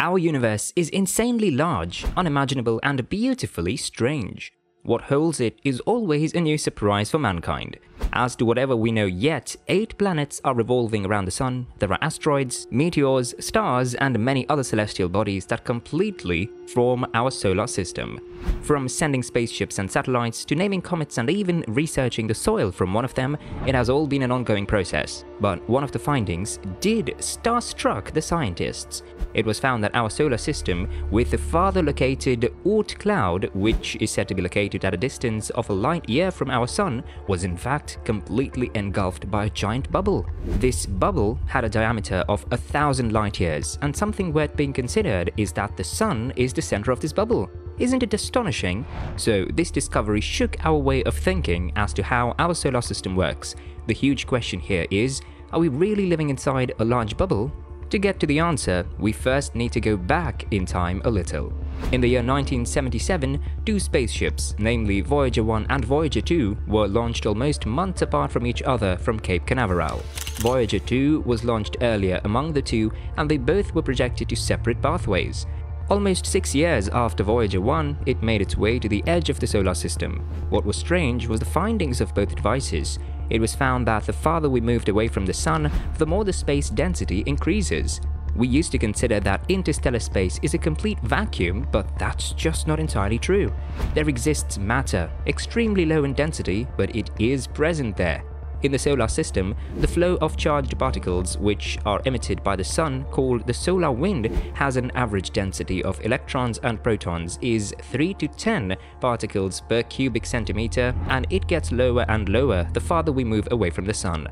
Our universe is insanely large, unimaginable, and beautifully strange. What holds it is always a new surprise for mankind. As to whatever we know yet, eight planets are revolving around the Sun, there are asteroids, meteors, stars, and many other celestial bodies that completely form our solar system. From sending spaceships and satellites to naming comets and even researching the soil from one of them, it has all been an ongoing process. But one of the findings did starstruck the scientists. It was found that our solar system, with the farther located Oort cloud, which is said to be located at a distance of a light year from our Sun, was in fact completely engulfed by a giant bubble. This bubble had a diameter of a thousand light years, and something worth being considered is that the Sun is the center of this bubble. Isn't it astonishing? So this discovery shook our way of thinking as to how our solar system works. The huge question here is, are we really living inside a large bubble? To get to the answer, we first need to go back in time a little. In the year 1977, two spaceships, namely Voyager 1 and Voyager 2, were launched almost months apart from each other from Cape Canaveral. Voyager 2 was launched earlier among the two and they both were projected to separate pathways. Almost six years after Voyager 1, it made its way to the edge of the solar system. What was strange was the findings of both devices. It was found that the farther we moved away from the Sun, the more the space density increases. We used to consider that interstellar space is a complete vacuum, but that's just not entirely true. There exists matter, extremely low in density, but it is present there. In the solar system, the flow of charged particles which are emitted by the sun called the solar wind has an average density of electrons and protons is 3 to 10 particles per cubic centimeter and it gets lower and lower the farther we move away from the sun.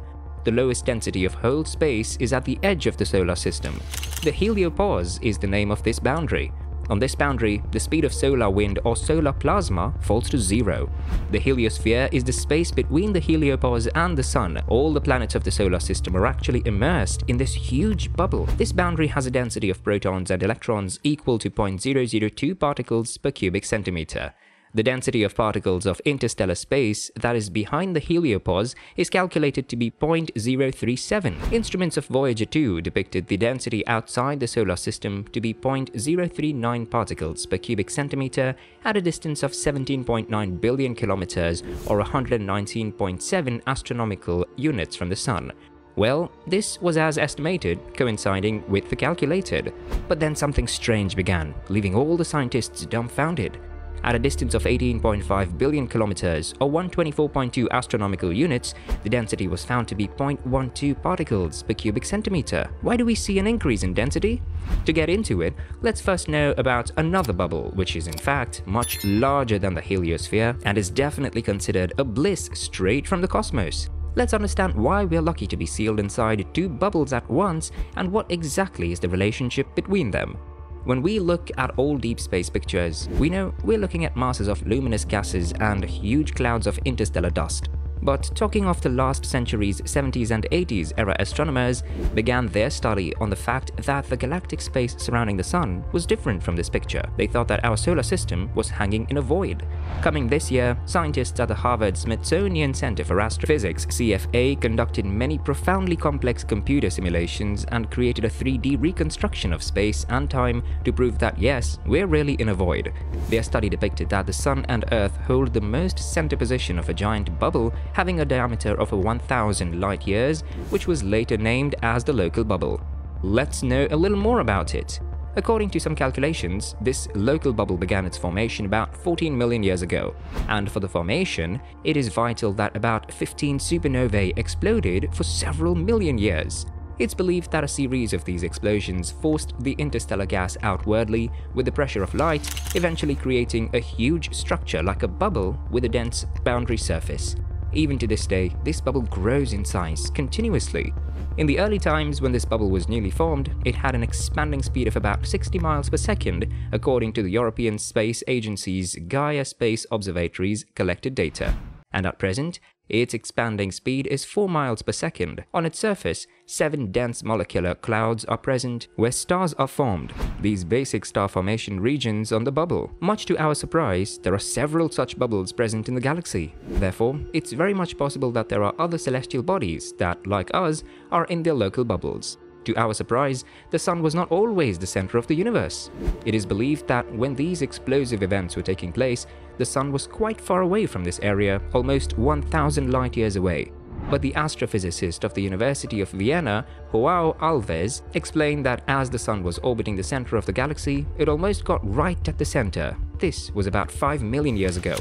The lowest density of whole space is at the edge of the solar system. The heliopause is the name of this boundary. On this boundary, the speed of solar wind or solar plasma falls to zero. The heliosphere is the space between the heliopause and the sun. All the planets of the solar system are actually immersed in this huge bubble. This boundary has a density of protons and electrons equal to 0.002 particles per cubic centimeter. The density of particles of interstellar space that is behind the heliopause is calculated to be 0.037. Instruments of Voyager 2 depicted the density outside the solar system to be 0.039 particles per cubic centimeter at a distance of 17.9 billion kilometers or 119.7 astronomical units from the Sun. Well, this was as estimated, coinciding with the calculated. But then something strange began, leaving all the scientists dumbfounded. At a distance of 18.5 billion kilometers or 124.2 astronomical units, the density was found to be 0.12 particles per cubic centimeter. Why do we see an increase in density? To get into it, let's first know about another bubble, which is in fact much larger than the heliosphere and is definitely considered a bliss straight from the cosmos. Let's understand why we are lucky to be sealed inside two bubbles at once and what exactly is the relationship between them. When we look at all deep space pictures, we know we're looking at masses of luminous gases and huge clouds of interstellar dust. But talking of the last century's 70s and 80s era astronomers began their study on the fact that the galactic space surrounding the Sun was different from this picture. They thought that our solar system was hanging in a void. Coming this year, scientists at the Harvard Smithsonian Center for Astrophysics CFA conducted many profoundly complex computer simulations and created a 3D reconstruction of space and time to prove that yes, we're really in a void. Their study depicted that the Sun and Earth hold the most center position of a giant bubble having a diameter of 1000 light years, which was later named as the local bubble. Let's know a little more about it. According to some calculations, this local bubble began its formation about 14 million years ago, and for the formation, it is vital that about 15 supernovae exploded for several million years. It's believed that a series of these explosions forced the interstellar gas outwardly with the pressure of light, eventually creating a huge structure like a bubble with a dense boundary surface. Even to this day, this bubble grows in size continuously. In the early times when this bubble was newly formed, it had an expanding speed of about 60 miles per second, according to the European Space Agency's Gaia Space Observatory's collected data. And at present, its expanding speed is 4 miles per second. On its surface, seven dense molecular clouds are present where stars are formed, these basic star formation regions on the bubble. Much to our surprise, there are several such bubbles present in the galaxy. Therefore, it's very much possible that there are other celestial bodies that, like us, are in their local bubbles. To our surprise, the Sun was not always the center of the universe. It is believed that when these explosive events were taking place, the Sun was quite far away from this area, almost 1000 light years away. But the astrophysicist of the University of Vienna, Joao Alves, explained that as the Sun was orbiting the center of the galaxy, it almost got right at the center. This was about 5 million years ago.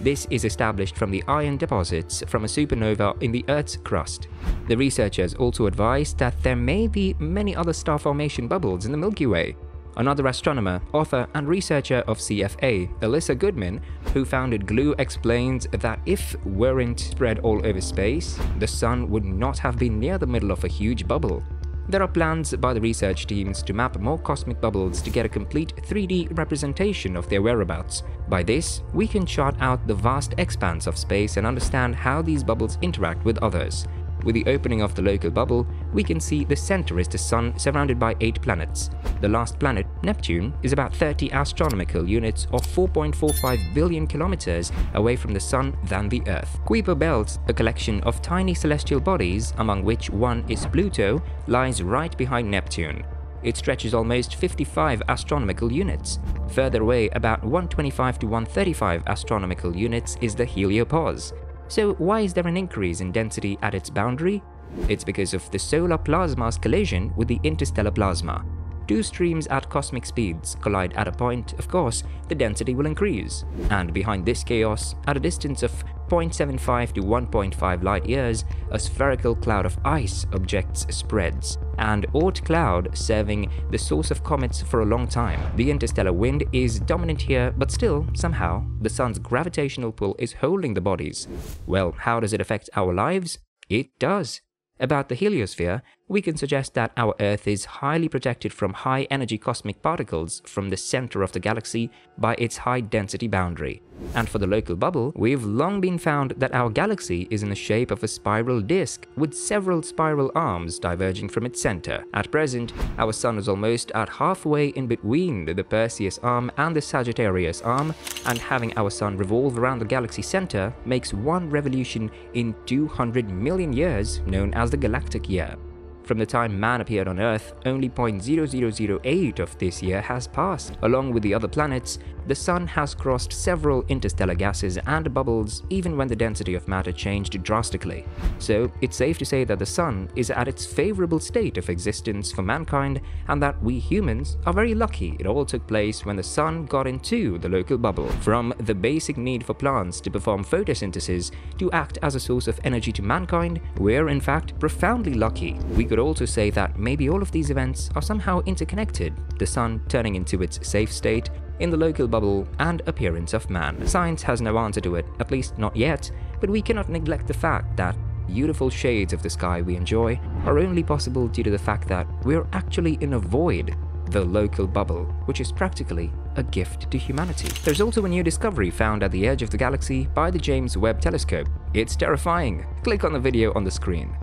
This is established from the iron deposits from a supernova in the Earth's crust. The researchers also advised that there may be many other star formation bubbles in the Milky Way, Another astronomer, author, and researcher of CFA, Alyssa Goodman, who founded GLUE, explains that if weren't spread all over space, the Sun would not have been near the middle of a huge bubble. There are plans by the research teams to map more cosmic bubbles to get a complete 3D representation of their whereabouts. By this, we can chart out the vast expanse of space and understand how these bubbles interact with others. With the opening of the local bubble, we can see the center is the Sun surrounded by 8 planets. The last planet, Neptune, is about 30 astronomical units or 4.45 billion kilometers away from the Sun than the Earth. Kuiper Belt, a collection of tiny celestial bodies, among which one is Pluto, lies right behind Neptune. It stretches almost 55 astronomical units. Further away, about 125 to 135 astronomical units, is the heliopause. So why is there an increase in density at its boundary? It's because of the solar plasma's collision with the interstellar plasma. Two streams at cosmic speeds collide at a point, of course, the density will increase. And behind this chaos, at a distance of 0.75 to 1.5 light years, a spherical cloud of ice objects spreads. And Oort cloud serving the source of comets for a long time. The interstellar wind is dominant here, but still, somehow, the sun's gravitational pull is holding the bodies. Well, how does it affect our lives? It does. About the heliosphere, we can suggest that our Earth is highly protected from high-energy cosmic particles from the center of the galaxy by its high-density boundary. And for the local bubble, we've long been found that our galaxy is in the shape of a spiral disk with several spiral arms diverging from its center. At present, our Sun is almost at halfway in between the Perseus arm and the Sagittarius arm, and having our Sun revolve around the galaxy center makes one revolution in 200 million years known as the galactic year. From the time man appeared on Earth, only 0.0008 of this year has passed. Along with the other planets, the Sun has crossed several interstellar gases and bubbles even when the density of matter changed drastically. So it's safe to say that the Sun is at its favorable state of existence for mankind and that we humans are very lucky it all took place when the Sun got into the local bubble. From the basic need for plants to perform photosynthesis to act as a source of energy to mankind, we're in fact profoundly lucky. We could also say that maybe all of these events are somehow interconnected, the sun turning into its safe state, in the local bubble, and appearance of man. Science has no answer to it, at least not yet, but we cannot neglect the fact that beautiful shades of the sky we enjoy are only possible due to the fact that we're actually in a void, the local bubble, which is practically a gift to humanity. There's also a new discovery found at the edge of the galaxy by the James Webb Telescope. It's terrifying. Click on the video on the screen.